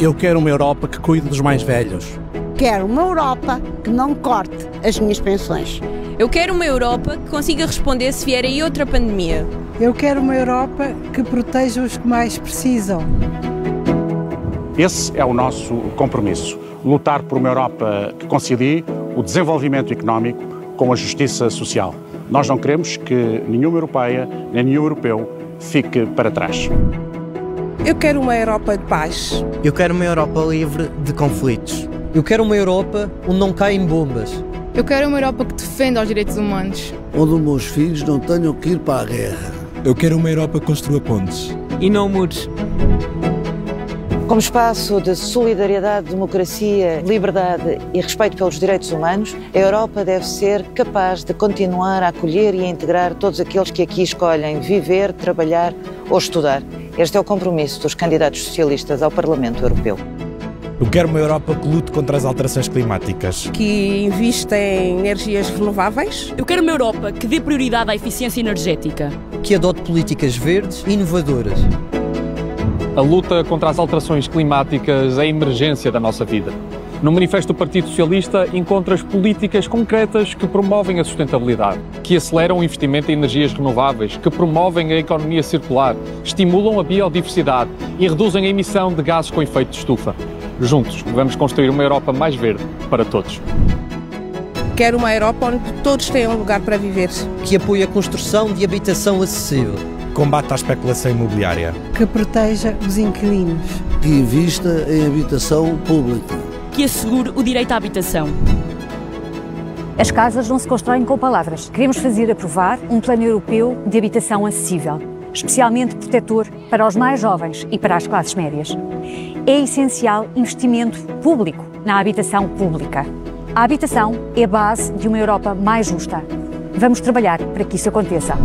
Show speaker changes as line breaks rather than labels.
Eu quero uma Europa que cuide dos mais velhos.
Quero uma Europa que não corte as minhas pensões.
Eu quero uma Europa que consiga responder se vier aí outra pandemia.
Eu quero uma Europa que proteja os que mais precisam.
Esse é o nosso compromisso. Lutar por uma Europa que concilie o desenvolvimento económico com a justiça social. Nós não queremos que nenhuma europeia, nem nenhum europeu fique para trás.
Eu quero uma Europa de paz.
Eu quero uma Europa livre de conflitos.
Eu quero uma Europa onde não caem bombas.
Eu quero uma Europa que defenda os direitos humanos.
Onde os meus filhos não tenham que ir para a guerra.
Eu quero uma Europa que construa pontes.
E não muros.
Como espaço de solidariedade, democracia, liberdade e respeito pelos direitos humanos, a Europa deve ser capaz de continuar a acolher e a integrar todos aqueles que aqui escolhem viver, trabalhar ou estudar. Este é o compromisso dos candidatos socialistas ao Parlamento Europeu.
Eu quero uma Europa que lute contra as alterações climáticas.
Que invista em energias renováveis.
Eu quero uma Europa que dê prioridade à eficiência energética.
Que adote políticas verdes e inovadoras.
A luta contra as alterações climáticas é a emergência da nossa vida. No Manifesto do Partido Socialista encontras políticas concretas que promovem a sustentabilidade, que aceleram o investimento em energias renováveis, que promovem a economia circular, estimulam a biodiversidade e reduzem a emissão de gases com efeito de estufa. Juntos, vamos construir uma Europa mais verde para todos.
Quero uma Europa onde todos tenham lugar para viver.
Que apoie a construção de habitação acessível
combate à especulação imobiliária,
que proteja os inquilinos,
que invista em habitação pública,
que assegure o direito à habitação.
As casas não se constroem com palavras. Queremos fazer aprovar um plano europeu de habitação acessível, especialmente protetor para os mais jovens e para as classes médias. É essencial investimento público na habitação pública. A habitação é a base de uma Europa mais justa. Vamos trabalhar para que isso aconteça.